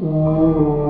Oh.